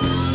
Bye.